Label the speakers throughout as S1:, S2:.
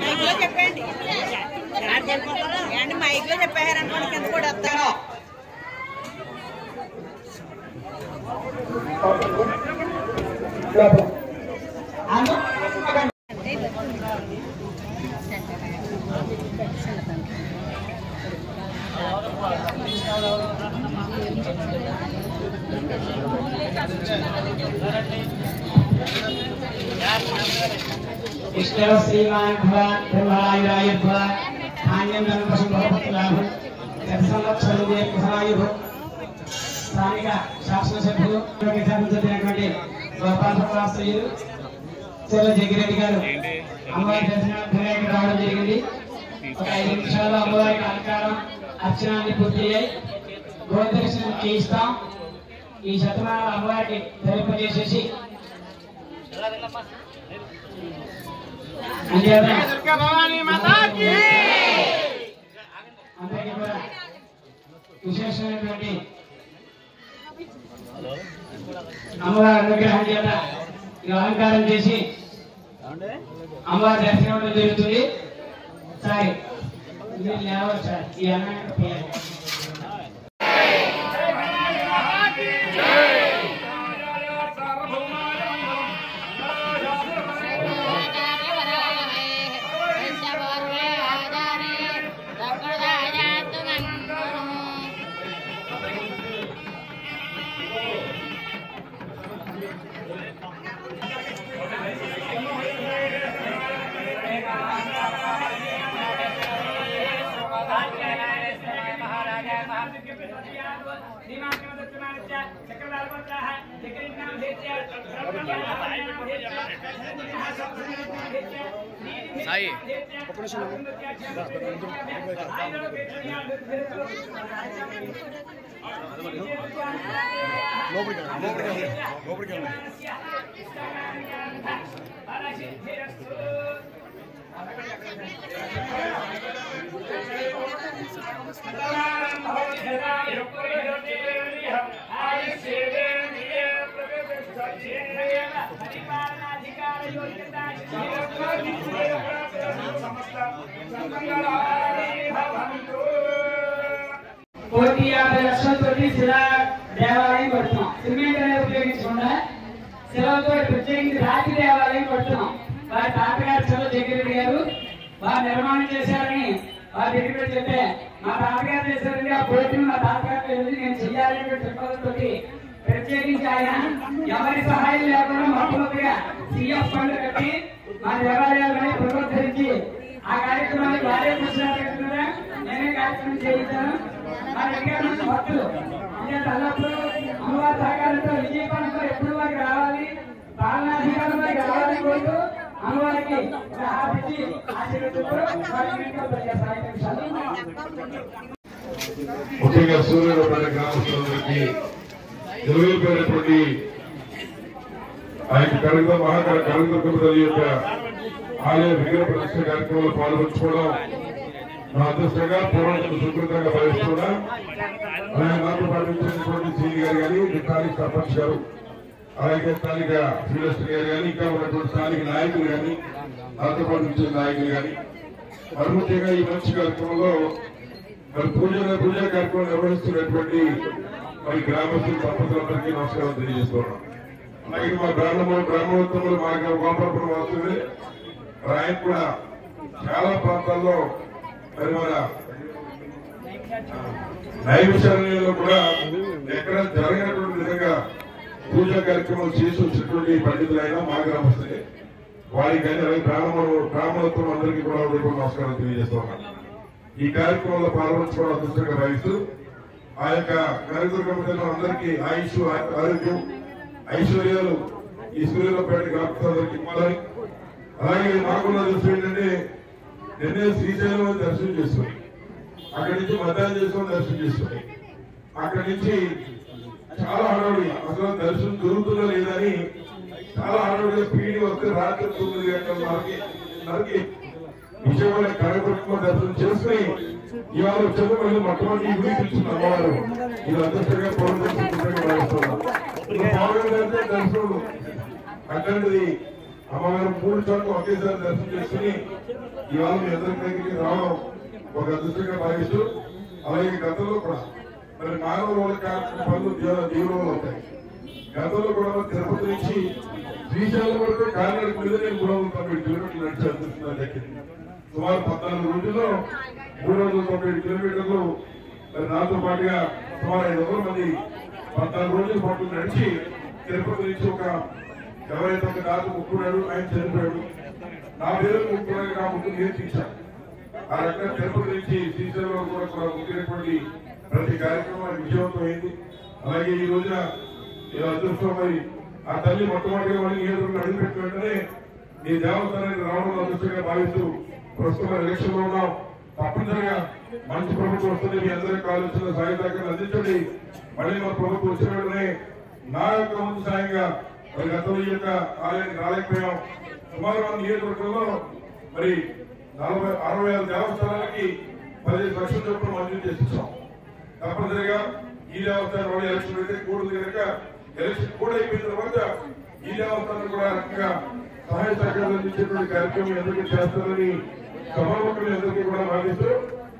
S1: మైక్లో చెప్పండి ఏంటి మైక్లో చెప్పారనుకోండి కింద కూడా వస్తాను
S2: इष्टव श्रीमान भवान ब्रह्मायुराय भवान धान्यम धन पशु भवत लाभ दर्शनक्षरुदे कुशलायुः స్థానిక శాసనసభ్యులు ప్రతిపాదించినటువంటి గోపాలశ్రీలు చెల్ల జగిరెడ్డి గారు అమ్మవారి దర్శనార్థంగా రావడం జరిగింది ఒక ఐదు నిమిషాల్లో అమ్మవారికి అలంకారం అర్చనాన్ని పూర్తి అయ్యాయి గోదర్శనం చేయిస్తాం. ఈ శతమానాలు అమ్మవారికి ధరింపజేసేసి. అందరికీ కూడా విశేషమైనటువంటి అమ్మవారి అనుగ్రహం చేత ఈ అలంకారం చేసి అమ్మవారి దర్శనం జరుగుతుంది. సారీ ఇది లేవాలి సార్ ఈ అన్నయ్య పేరు
S3: సాయి
S2: కోటి యాభై లక్షలతోటి శిలా దేవాలయం కడుతున్నాం. సిమెంట్ అనేది ఉపయోగించకుండా శిలతో ప్రత్యేకించి రాతి దేవాలయం కడుతున్నాం. వారి తాతగారు శిల జగ్గిరెడ్డి గారు వారు నిర్మాణం చేశారని వారి దగ్గర చెప్పే మా తాతగారు చేశారండి ఆ కోటిని మా తాతగారు నేను చెయ్యాలని చెప్పడంతో ప్రత్యేకించి ఆయన ఎవరి సహాయం లేకుండా మొట్టమొదటిగా సీఎం ఫండ్ కట్టి మా దేవాలయాలని పునరుద్ధరించి ఆ కార్యక్రమాన్ని వారే కూర్చున్నారు నేనే కార్యక్రమం చేయించాను. మా దగ్గర నుంచి భక్తులు అంటే తల్లప్పుడు అమ్మవారి సహకారంతో విజయపడంతో ఎప్పుడు వారికి రావాలి పాలనాధికారం వారికి రావాలని కోరుతూ అమ్మవారికి ఆశీర్వదిస్తూ వారికి ఇంకా ప్రజా సాయం నిమిషాలు
S4: ముఖ్యంగా సూర్యుడుపేట గ్రామస్తులందరికీ నిలవైపోయినటువంటి ఆ యొక్క కనక మహాకర కనకదుర్గమ్మ తల్లి యొక్క ఆలయ విగ్రహ ప్రదర్శన కార్యక్రమంలో పాల్గొంచుకోవడం నా అదృష్టంగా పూర్వం సుకృతంగా భావిస్తున్నా అలాగే నాతో పాటించినటువంటి సీని గారు కానీ స్థానిక సర్పంచ్ గారు అలాగే స్థానిక శ్రీలక్ష్మి గారు కానీ ఇంకా ఉన్నటువంటి స్థానిక నాయకులు కానీ నాతో పాటు ఇచ్చిన నాయకులు కానీ మరి ముఖ్యంగా ఈ మంచి కార్యక్రమంలో మరి పూజ పూజా కార్యక్రమం నిర్వహిస్తున్నటువంటి మరి గ్రామస్తులు దంపతులందరికీ నమస్కారం తెలియజేస్తున్నాం. అలాగే మా గ్రామంలో గ్రామోత్తములు మాకు గోపాలపురం వస్తుంది. ఆయన కూడా చాలా ప్రాంతాల్లో మరి మన నైమిషాలయంలో కూడా ఎక్కడ జరగనటువంటి విధంగా పూజా కార్యక్రమాలు చేసి వచ్చినటువంటి పండితులైనా మా గ్రామస్తులే వారికి కానీ అలాగే గ్రామ గ్రామోత్తరం అందరికీ కూడా నమస్కారం తెలియజేస్తున్నాం. ఈ కార్యక్రమంలో పాల్గొంచుకోవడం అదృష్టంగా భావిస్తూ ఆ యొక్క కనకదుర్గమ్మ అందరికీ ఆయుష్ ఆరోగ్యం ఐశ్వర్యాలు ఈ సూర్యులపేట గ్రామస్తులందరికీ అలాగే మాకున్న దృష్టి ఏంటంటే నిన్నే శ్రీశైలం దర్శనం చేసుకుని అక్కడి నుంచి మధ్యాహ్నం చేసుకొని దర్శనం చేసుకుని అక్కడి నుంచి చాలా హడావుడి అసలు దర్శనం దొరుకుతుందో లేదని చాలా హడావుడిగా పీడి వస్తే రాత్రి తొమ్మిది గంటల వరకు విజయవాడ కనకదుర్గమ్మ దర్శనం చేసుకుని ఇవాళ వచ్చేది మొట్టమొదటి గుడి పిలిచిన అమ్మవారు ఇది అదృష్టంగా ఇప్పుడు పౌరులు అంటే దర్శనం అట్లాంటిది అమ్మవారు మూడు చోట్ల ఒకేసారి దర్శనం చేసుకుని ఇవాళ మీ అందరి దగ్గరికి రావడం ఒక అదృష్టంగా భావిస్తూ అలాగే గతంలో కూడా మరి మానవ వాళ్ళ పనులు దీవులు ఉంటాయి. గతంలో కూడా తిరుపతి నుంచి శ్రీశైలం వరకు కాలినడక మీద నేను మూడు వందల తొంభై కిలోమీటర్లు నడిచి అదృష్టంగా దక్కింది సుమారు పద్నాలుగు రోజుల్లో మూడు వందల తొంభై ఏడు కిలోమీటర్లు మరి నాతో పాటుగా సుమారు ఐదు వందల మంది పద్నాలుగు రోజుల పాటు నడిచి తిరుపతి నుంచి ఒక ఎవరైతే ఒక దాత ముక్కున్నాడు ఆయన చనిపోయాడు. నా పేరు ముక్కున్నాడు నా ముక్కు నేర్పించాను ఆ రకంగా తిరుపతి నుంచి శ్రీశైలం కూడా కూడా ముఖ్యమైనటువంటి ప్రతి కార్యక్రమం విజయవంతమైంది అలాగే ఈ రోజున అదృష్టం మరి ఆ తల్లి మొట్టమొదటిగా మళ్ళీ నియోజకవర్గం అడుగుపెట్టిన వెంటనే నీ దేవస్థానానికి రావడం అదృష్టంగా భావిస్తూ ప్రస్తుతం ఎలక్షన్లో ఉన్నాం. తప్పనిసరిగా మంచి ప్రభుత్వం వస్తుంది. మీ అందరికి కావాల్సిన సహాయ అందించండి. మళ్ళీ మా ప్రభుత్వం వచ్చిన వెంటనే నా యొక్క ముందు సాయంగా మరి గతంలో ఈ యొక్క ఆలయానికి రాలేకపోయాం. సుమారు మన నియోజకవర్గంలో మరి నలభై అరవై ఆరు దేవస్థానాలకి పదిహేను లక్షల చొప్పున మంజూరు చేసిస్తాం తప్పనిసరిగా ఈ దేవస్థానం వాళ్ళు ఎలక్షన్ అయితే కూడదు కనుక ఎలక్షన్ కూడా అయిపోయిన తర్వాత ఈ దేవస్థానం కూడా రకంగా సహాయ సహకారాలు అందించేటువంటి కార్యక్రమం ఎందుకు చేస్తారని సభాముఖులు అందరికీ కూడా భావిస్తూ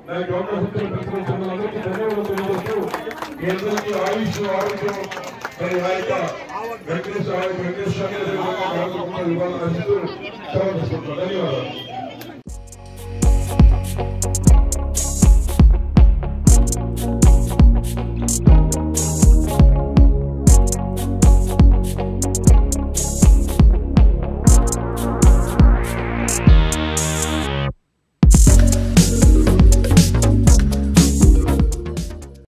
S4: నాకు అవకాశం ఇచ్చిన ప్రతిపక్షాలు అందరికీ ధన్యవాదాలు తెలియజేస్తూ మీ అందరికీ ఆయుష్ ఆరోగ్యం మరి ఆ యొక్క వెంకటేశ్వర వెంకటేశ్వర ఇవ్వాలని ధన్యవాదాలు